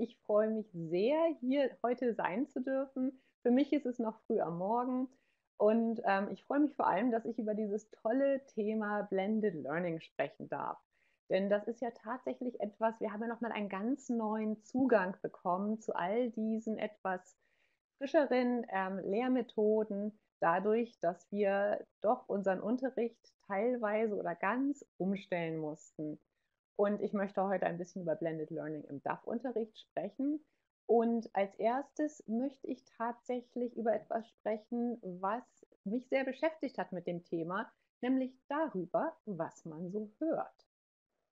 Ich freue mich sehr, hier heute sein zu dürfen. Für mich ist es noch früh am Morgen und ähm, ich freue mich vor allem, dass ich über dieses tolle Thema Blended Learning sprechen darf. Denn das ist ja tatsächlich etwas, wir haben ja nochmal einen ganz neuen Zugang bekommen zu all diesen etwas frischeren ähm, Lehrmethoden, dadurch, dass wir doch unseren Unterricht teilweise oder ganz umstellen mussten. Und ich möchte heute ein bisschen über Blended Learning im DAF-Unterricht sprechen. Und als erstes möchte ich tatsächlich über etwas sprechen, was mich sehr beschäftigt hat mit dem Thema, nämlich darüber, was man so hört.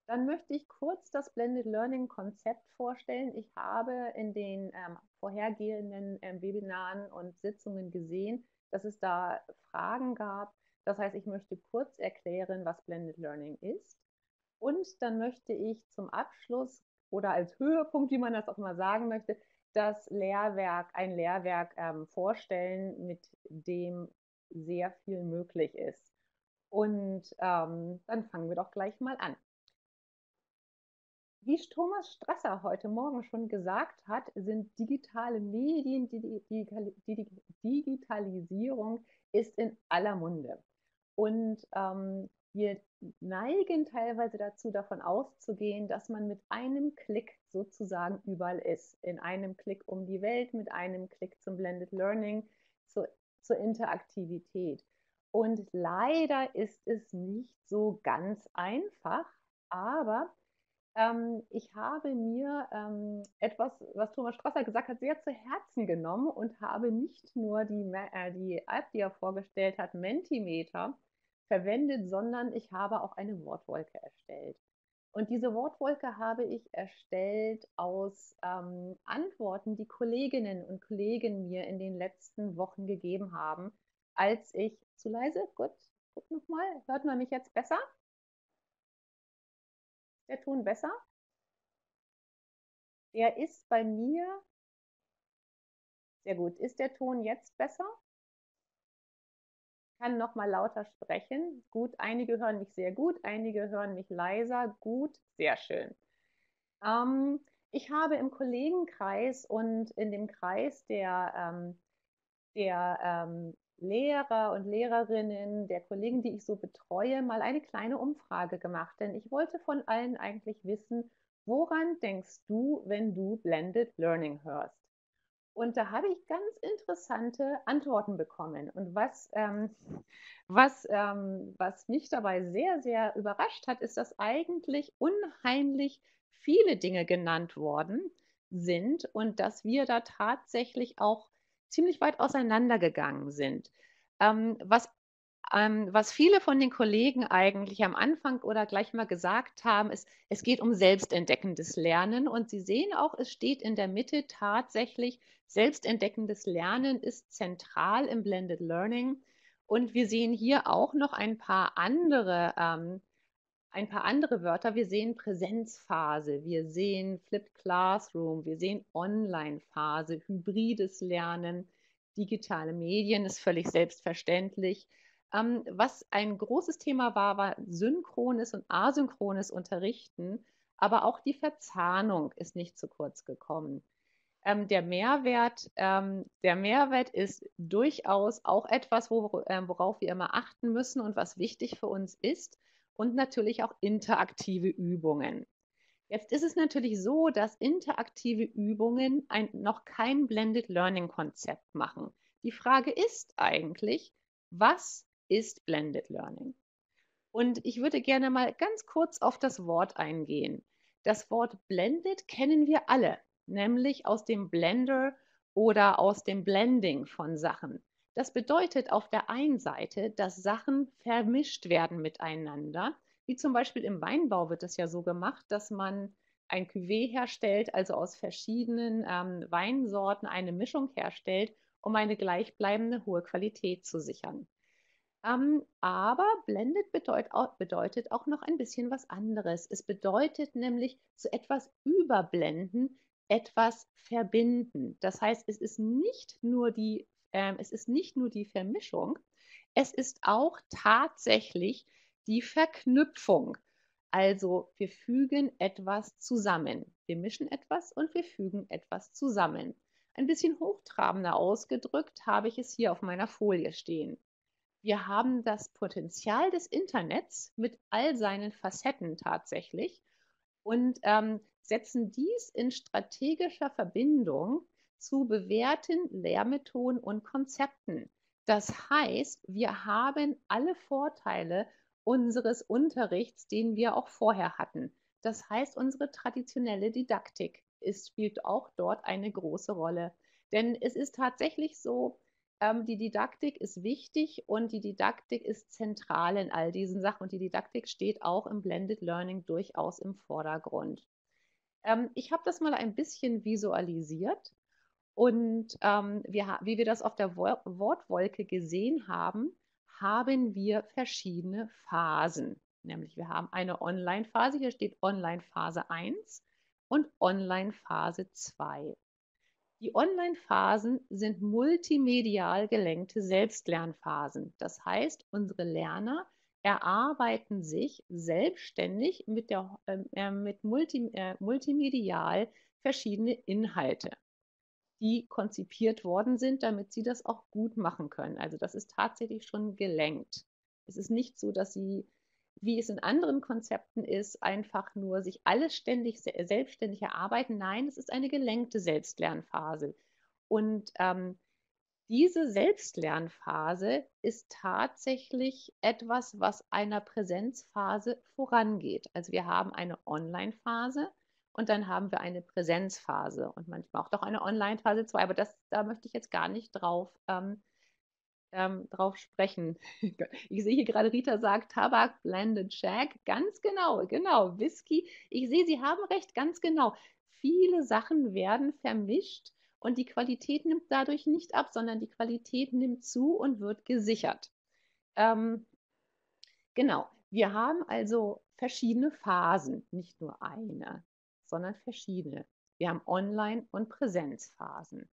Dann möchte ich kurz das Blended Learning Konzept vorstellen. Ich habe in den ähm, vorhergehenden ähm, Webinaren und Sitzungen gesehen, dass es da Fragen gab. Das heißt, ich möchte kurz erklären, was Blended Learning ist. Und dann möchte ich zum Abschluss oder als Höhepunkt, wie man das auch immer sagen möchte, das Lehrwerk, ein Lehrwerk ähm, vorstellen, mit dem sehr viel möglich ist. Und ähm, dann fangen wir doch gleich mal an. Wie Thomas Strasser heute Morgen schon gesagt hat, sind digitale Medien, die, die, die, Digitalisierung ist in aller Munde. Und ähm, wir neigen teilweise dazu, davon auszugehen, dass man mit einem Klick sozusagen überall ist. In einem Klick um die Welt, mit einem Klick zum Blended Learning, zur, zur Interaktivität. Und leider ist es nicht so ganz einfach, aber ähm, ich habe mir ähm, etwas, was Thomas Strasser gesagt hat, sehr zu Herzen genommen und habe nicht nur die, äh, die App, die er vorgestellt hat, Mentimeter, verwendet, sondern ich habe auch eine Wortwolke erstellt. Und diese Wortwolke habe ich erstellt aus ähm, Antworten, die Kolleginnen und Kollegen mir in den letzten Wochen gegeben haben, als ich zu leise, gut, guck nochmal, hört man mich jetzt besser? Der Ton besser? Der ist bei mir sehr gut. Ist der Ton jetzt besser? Kann noch mal lauter sprechen. Gut, einige hören mich sehr gut, einige hören mich leiser. Gut, sehr schön. Ähm, ich habe im Kollegenkreis und in dem Kreis der, ähm, der ähm, Lehrer und Lehrerinnen, der Kollegen, die ich so betreue, mal eine kleine Umfrage gemacht. Denn ich wollte von allen eigentlich wissen, woran denkst du, wenn du Blended Learning hörst? Und da habe ich ganz interessante Antworten bekommen. Und was, ähm, was, ähm, was mich dabei sehr, sehr überrascht hat, ist, dass eigentlich unheimlich viele Dinge genannt worden sind und dass wir da tatsächlich auch ziemlich weit auseinandergegangen sind. Ähm, was ähm, was viele von den Kollegen eigentlich am Anfang oder gleich mal gesagt haben, ist, es geht um selbstentdeckendes Lernen. Und Sie sehen auch, es steht in der Mitte tatsächlich, selbstentdeckendes Lernen ist zentral im Blended Learning. Und wir sehen hier auch noch ein paar andere, ähm, ein paar andere Wörter. Wir sehen Präsenzphase, wir sehen Flipped Classroom, wir sehen Online-Phase, hybrides Lernen, digitale Medien ist völlig selbstverständlich. Ähm, was ein großes Thema war, war synchrones und asynchrones Unterrichten, aber auch die Verzahnung ist nicht zu kurz gekommen. Ähm, der, Mehrwert, ähm, der Mehrwert ist durchaus auch etwas, wo, äh, worauf wir immer achten müssen und was wichtig für uns ist und natürlich auch interaktive Übungen. Jetzt ist es natürlich so, dass interaktive Übungen ein, noch kein Blended Learning Konzept machen. Die Frage ist eigentlich, was ist Blended Learning. Und ich würde gerne mal ganz kurz auf das Wort eingehen. Das Wort Blended kennen wir alle, nämlich aus dem Blender oder aus dem Blending von Sachen. Das bedeutet auf der einen Seite, dass Sachen vermischt werden miteinander. Wie zum Beispiel im Weinbau wird es ja so gemacht, dass man ein Cuvée herstellt, also aus verschiedenen ähm, Weinsorten eine Mischung herstellt, um eine gleichbleibende hohe Qualität zu sichern. Ähm, aber Blended bedeutet auch, bedeutet auch noch ein bisschen was anderes. Es bedeutet nämlich zu etwas überblenden, etwas verbinden. Das heißt, es ist nicht nur die, äh, es ist nicht nur die Vermischung, es ist auch tatsächlich die Verknüpfung. Also wir fügen etwas zusammen. Wir mischen etwas und wir fügen etwas zusammen. Ein bisschen hochtrabender ausgedrückt habe ich es hier auf meiner Folie stehen. Wir haben das Potenzial des Internets mit all seinen Facetten tatsächlich und ähm, setzen dies in strategischer Verbindung zu bewährten Lehrmethoden und Konzepten. Das heißt, wir haben alle Vorteile unseres Unterrichts, den wir auch vorher hatten. Das heißt, unsere traditionelle Didaktik ist, spielt auch dort eine große Rolle. Denn es ist tatsächlich so, ähm, die Didaktik ist wichtig und die Didaktik ist zentral in all diesen Sachen und die Didaktik steht auch im Blended Learning durchaus im Vordergrund. Ähm, ich habe das mal ein bisschen visualisiert und ähm, wir, wie wir das auf der Wortwolke gesehen haben, haben wir verschiedene Phasen. Nämlich wir haben eine Online-Phase, hier steht Online-Phase 1 und Online-Phase 2. Die Online-Phasen sind multimedial gelenkte Selbstlernphasen. Das heißt, unsere Lerner erarbeiten sich selbstständig mit, der, äh, mit multi, äh, multimedial verschiedene Inhalte die konzipiert worden sind, damit sie das auch gut machen können. Also das ist tatsächlich schon gelenkt. Es ist nicht so, dass sie, wie es in anderen Konzepten ist, einfach nur sich alles ständig selbstständig erarbeiten. Nein, es ist eine gelenkte Selbstlernphase. Und ähm, diese Selbstlernphase ist tatsächlich etwas, was einer Präsenzphase vorangeht. Also wir haben eine Online-Phase, und dann haben wir eine Präsenzphase und manchmal auch doch eine Online-Phase 2, aber das, da möchte ich jetzt gar nicht drauf, ähm, ähm, drauf sprechen. Ich sehe hier gerade, Rita sagt Tabak, Blended Shack. Ganz genau, genau. Whisky. Ich sehe, Sie haben recht, ganz genau. Viele Sachen werden vermischt und die Qualität nimmt dadurch nicht ab, sondern die Qualität nimmt zu und wird gesichert. Ähm, genau. Wir haben also verschiedene Phasen, nicht nur eine sondern verschiedene. Wir haben Online- und Präsenzphasen.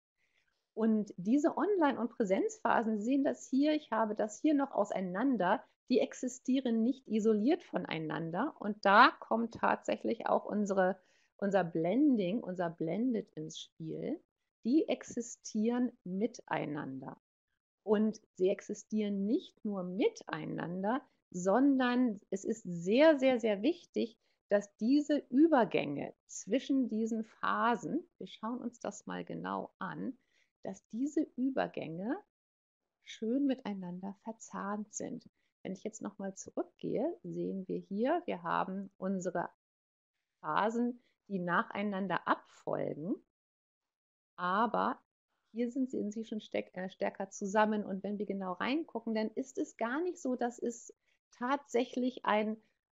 Und diese Online- und Präsenzphasen, Sie sehen das hier, ich habe das hier noch auseinander, die existieren nicht isoliert voneinander. Und da kommt tatsächlich auch unsere, unser Blending, unser Blended ins Spiel. Die existieren miteinander. Und sie existieren nicht nur miteinander, sondern es ist sehr, sehr, sehr wichtig, dass diese Übergänge zwischen diesen Phasen, wir schauen uns das mal genau an, dass diese Übergänge schön miteinander verzahnt sind. Wenn ich jetzt nochmal zurückgehe, sehen wir hier, wir haben unsere Phasen, die nacheinander abfolgen, aber hier sind sie, sind sie schon äh, stärker zusammen und wenn wir genau reingucken, dann ist es gar nicht so, dass es tatsächlich ein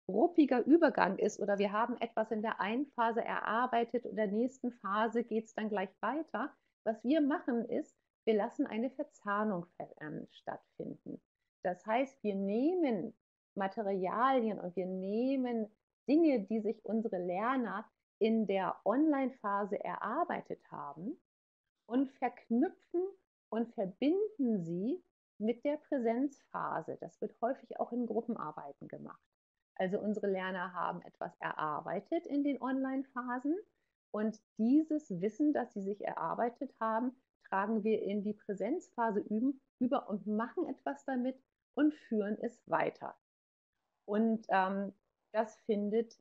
ruppiger Übergang ist oder wir haben etwas in der einen Phase erarbeitet und in der nächsten Phase geht es dann gleich weiter. Was wir machen ist, wir lassen eine Verzahnung ähm, stattfinden. Das heißt, wir nehmen Materialien und wir nehmen Dinge, die sich unsere Lerner in der Online-Phase erarbeitet haben und verknüpfen und verbinden sie mit der Präsenzphase. Das wird häufig auch in Gruppenarbeiten gemacht. Also unsere Lerner haben etwas erarbeitet in den Online-Phasen und dieses Wissen, das sie sich erarbeitet haben, tragen wir in die Präsenzphase üben, über und machen etwas damit und führen es weiter. Und ähm, das findet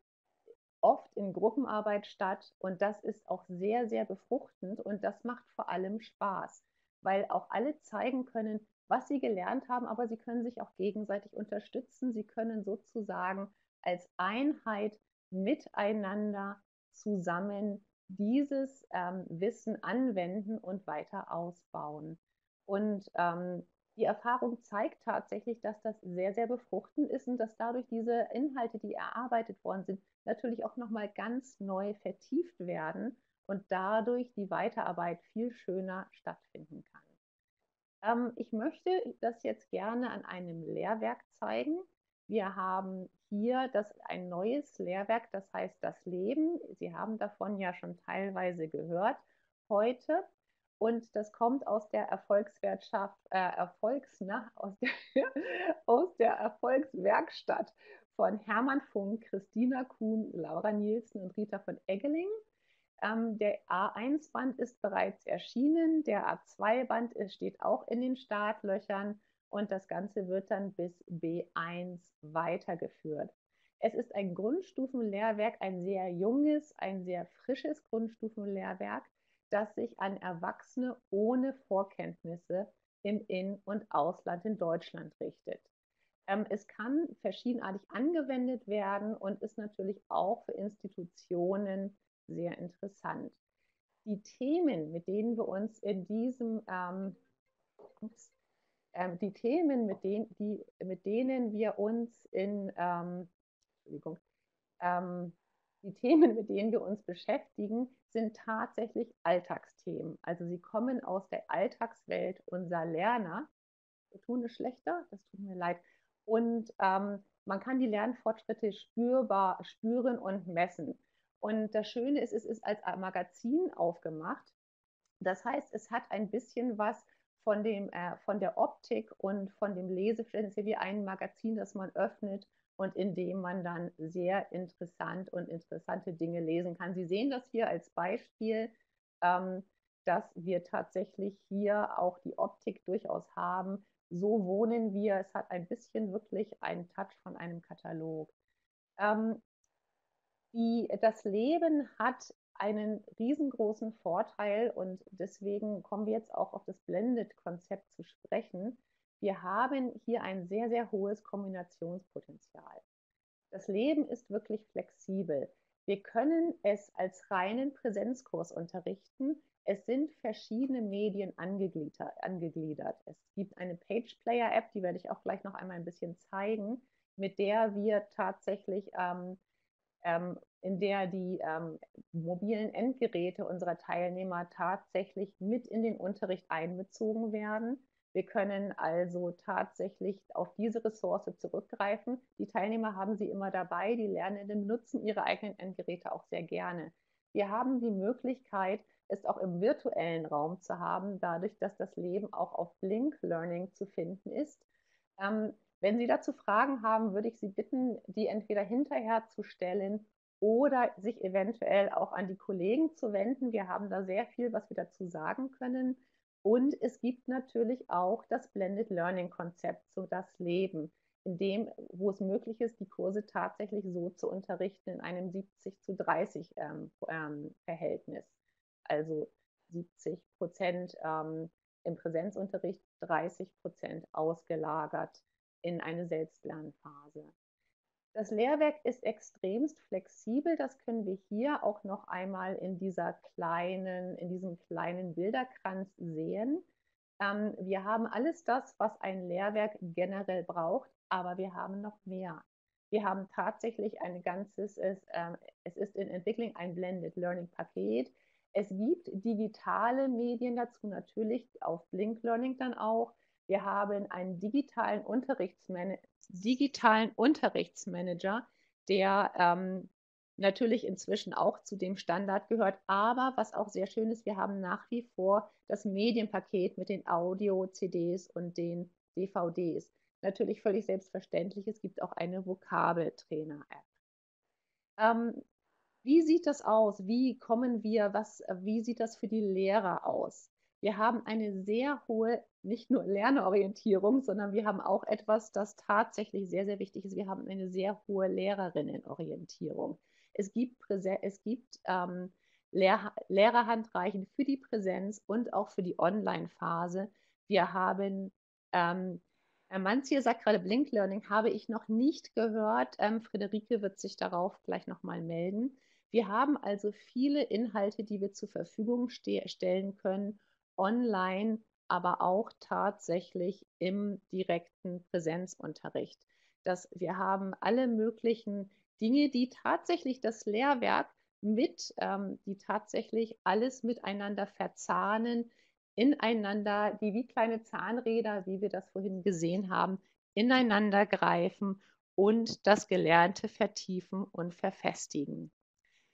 oft in Gruppenarbeit statt und das ist auch sehr, sehr befruchtend und das macht vor allem Spaß, weil auch alle zeigen können, was sie gelernt haben, aber sie können sich auch gegenseitig unterstützen. Sie können sozusagen als Einheit miteinander zusammen dieses ähm, Wissen anwenden und weiter ausbauen. Und ähm, die Erfahrung zeigt tatsächlich, dass das sehr, sehr befruchtend ist und dass dadurch diese Inhalte, die erarbeitet worden sind, natürlich auch nochmal ganz neu vertieft werden und dadurch die Weiterarbeit viel schöner stattfinden kann. Ähm, ich möchte das jetzt gerne an einem Lehrwerk zeigen. Wir haben hier das, ein neues Lehrwerk, das heißt das Leben. Sie haben davon ja schon teilweise gehört heute. Und das kommt aus der Erfolgswirtschaft, äh, Erfolgs, na, aus, der, aus der Erfolgswerkstatt von Hermann Funk, Christina Kuhn, Laura Nielsen und Rita von Eggeling. Ähm, der A1-Band ist bereits erschienen, der A2-Band steht auch in den Startlöchern und das Ganze wird dann bis B1 weitergeführt. Es ist ein Grundstufenlehrwerk, ein sehr junges, ein sehr frisches Grundstufenlehrwerk, das sich an Erwachsene ohne Vorkenntnisse im In- und Ausland in Deutschland richtet. Ähm, es kann verschiedenartig angewendet werden und ist natürlich auch für Institutionen sehr interessant. Die Themen, mit denen wir uns in diesem ähm, ups, ähm, die Themen, mit denen, die, mit denen wir uns in ähm, Entschuldigung, ähm, die Themen, mit denen wir uns beschäftigen, sind tatsächlich Alltagsthemen. Also sie kommen aus der Alltagswelt unserer Lerner. Wir tun es schlechter, das tut mir leid. Und ähm, man kann die Lernfortschritte spürbar spüren und messen. Und das Schöne ist, es ist als Magazin aufgemacht. Das heißt, es hat ein bisschen was von, dem, äh, von der Optik und von dem Leseverständnis wie ein Magazin, das man öffnet und in dem man dann sehr interessant und interessante Dinge lesen kann. Sie sehen das hier als Beispiel, ähm, dass wir tatsächlich hier auch die Optik durchaus haben. So wohnen wir. Es hat ein bisschen wirklich einen Touch von einem Katalog. Ähm, die, das Leben hat einen riesengroßen Vorteil und deswegen kommen wir jetzt auch auf das Blended-Konzept zu sprechen. Wir haben hier ein sehr, sehr hohes Kombinationspotenzial. Das Leben ist wirklich flexibel. Wir können es als reinen Präsenzkurs unterrichten. Es sind verschiedene Medien angegliedert. Es gibt eine Page Player App, die werde ich auch gleich noch einmal ein bisschen zeigen, mit der wir tatsächlich ähm, ähm, in der die ähm, mobilen Endgeräte unserer Teilnehmer tatsächlich mit in den Unterricht einbezogen werden. Wir können also tatsächlich auf diese Ressource zurückgreifen. Die Teilnehmer haben sie immer dabei. Die Lernenden nutzen ihre eigenen Endgeräte auch sehr gerne. Wir haben die Möglichkeit, es auch im virtuellen Raum zu haben, dadurch, dass das Leben auch auf Blink Learning zu finden ist. Ähm, wenn Sie dazu Fragen haben, würde ich Sie bitten, die entweder hinterher zu stellen oder sich eventuell auch an die Kollegen zu wenden. Wir haben da sehr viel, was wir dazu sagen können. Und es gibt natürlich auch das Blended Learning Konzept, so das Leben, in dem, wo es möglich ist, die Kurse tatsächlich so zu unterrichten in einem 70 zu 30 ähm, ähm, Verhältnis. Also 70 Prozent ähm, im Präsenzunterricht, 30 Prozent ausgelagert in eine Selbstlernphase. Das Lehrwerk ist extremst flexibel. Das können wir hier auch noch einmal in dieser kleinen, in diesem kleinen Bilderkranz sehen. Ähm, wir haben alles das, was ein Lehrwerk generell braucht, aber wir haben noch mehr. Wir haben tatsächlich ein ganzes, es, äh, es ist in Entwicklung ein Blended Learning Paket. Es gibt digitale Medien dazu natürlich, auf Blink Learning dann auch. Wir haben einen digitalen, Unterrichtsman digitalen Unterrichtsmanager, der ähm, natürlich inzwischen auch zu dem Standard gehört. Aber was auch sehr schön ist, wir haben nach wie vor das Medienpaket mit den Audio-CDs und den DVDs. Natürlich völlig selbstverständlich, es gibt auch eine Vokabeltrainer-App. Ähm, wie sieht das aus? Wie kommen wir, was, wie sieht das für die Lehrer aus? Wir haben eine sehr hohe, nicht nur Lernorientierung, sondern wir haben auch etwas, das tatsächlich sehr, sehr wichtig ist. Wir haben eine sehr hohe Lehrerinnenorientierung. Es gibt, Präse es gibt ähm, Lehr Lehrerhandreichen für die Präsenz und auch für die Online-Phase. Wir haben, ähm, sagt gerade Blink Learning, habe ich noch nicht gehört. Ähm, Friederike wird sich darauf gleich nochmal melden. Wir haben also viele Inhalte, die wir zur Verfügung stellen können online, aber auch tatsächlich im direkten Präsenzunterricht. Dass wir haben alle möglichen Dinge, die tatsächlich das Lehrwerk mit, ähm, die tatsächlich alles miteinander verzahnen, ineinander, die wie kleine Zahnräder, wie wir das vorhin gesehen haben, ineinander greifen und das Gelernte vertiefen und verfestigen.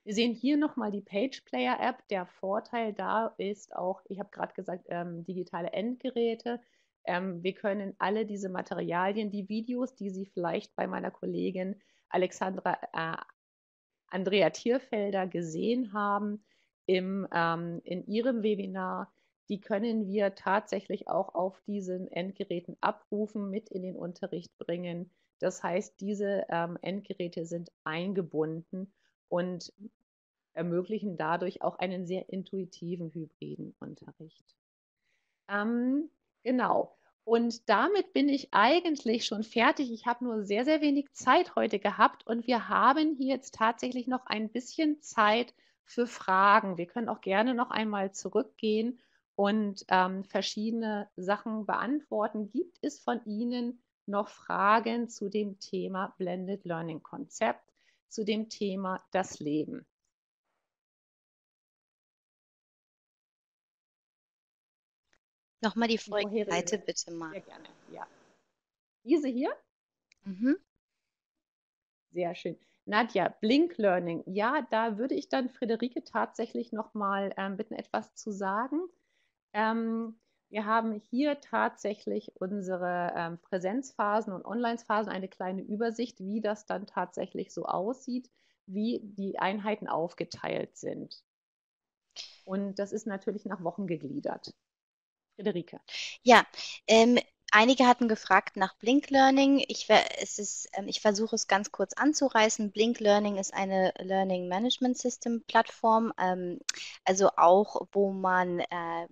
Wir sehen hier nochmal die Page Player App. Der Vorteil da ist auch, ich habe gerade gesagt, ähm, digitale Endgeräte. Ähm, wir können alle diese Materialien, die Videos, die Sie vielleicht bei meiner Kollegin Alexandra äh, Andrea Tierfelder gesehen haben, im, ähm, in Ihrem Webinar, die können wir tatsächlich auch auf diesen Endgeräten abrufen, mit in den Unterricht bringen. Das heißt, diese ähm, Endgeräte sind eingebunden und ermöglichen dadurch auch einen sehr intuitiven hybriden Unterricht. Ähm, genau. Und damit bin ich eigentlich schon fertig. Ich habe nur sehr, sehr wenig Zeit heute gehabt und wir haben hier jetzt tatsächlich noch ein bisschen Zeit für Fragen. Wir können auch gerne noch einmal zurückgehen und ähm, verschiedene Sachen beantworten. Gibt es von Ihnen noch Fragen zu dem Thema Blended Learning Konzept, zu dem Thema das Leben? Nochmal die vorherige Seite bitte mal. Sehr gerne, ja. Diese hier? Mhm. Sehr schön. Nadja, Blink Learning. Ja, da würde ich dann Friederike tatsächlich nochmal ähm, bitten, etwas zu sagen. Ähm, wir haben hier tatsächlich unsere ähm, Präsenzphasen und Online-Phasen, eine kleine Übersicht, wie das dann tatsächlich so aussieht, wie die Einheiten aufgeteilt sind. Und das ist natürlich nach Wochen gegliedert. Friederike. Ja, ähm, Einige hatten gefragt nach Blink Learning. Ich, es ähm, ich versuche es ganz kurz anzureißen. Blink Learning ist eine Learning Management System Plattform, ähm, also auch, wo man äh,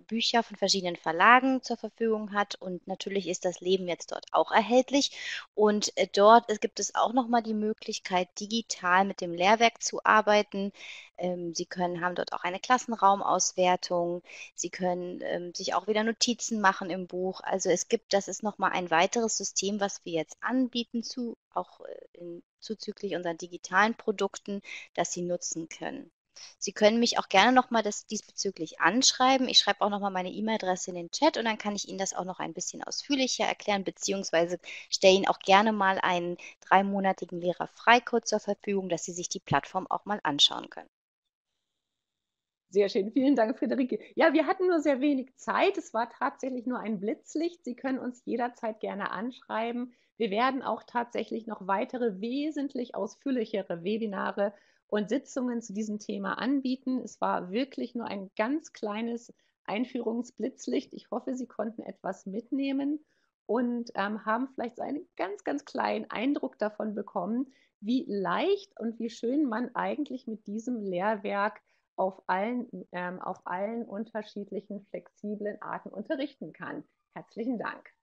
Bücher von verschiedenen Verlagen zur Verfügung hat. Und natürlich ist das Leben jetzt dort auch erhältlich. Und äh, dort gibt es auch nochmal die Möglichkeit, digital mit dem Lehrwerk zu arbeiten. Ähm, Sie können, haben dort auch eine Klassenraumauswertung. Sie können ähm, sich auch wieder Notizen machen im Buch. Also es gibt, das ist nochmal ein weiteres System, was wir jetzt anbieten, zu, auch äh, in, zuzüglich unseren digitalen Produkten, das Sie nutzen können. Sie können mich auch gerne nochmal diesbezüglich anschreiben. Ich schreibe auch nochmal meine E-Mail-Adresse in den Chat und dann kann ich Ihnen das auch noch ein bisschen ausführlicher erklären, beziehungsweise stelle Ihnen auch gerne mal einen dreimonatigen Lehrer-Freicode zur Verfügung, dass Sie sich die Plattform auch mal anschauen können. Sehr schön. Vielen Dank, Friederike. Ja, wir hatten nur sehr wenig Zeit. Es war tatsächlich nur ein Blitzlicht. Sie können uns jederzeit gerne anschreiben. Wir werden auch tatsächlich noch weitere wesentlich ausführlichere Webinare und Sitzungen zu diesem Thema anbieten. Es war wirklich nur ein ganz kleines Einführungsblitzlicht. Ich hoffe, Sie konnten etwas mitnehmen und ähm, haben vielleicht einen ganz, ganz kleinen Eindruck davon bekommen, wie leicht und wie schön man eigentlich mit diesem Lehrwerk auf allen, ähm, auf allen unterschiedlichen flexiblen Arten unterrichten kann. Herzlichen Dank.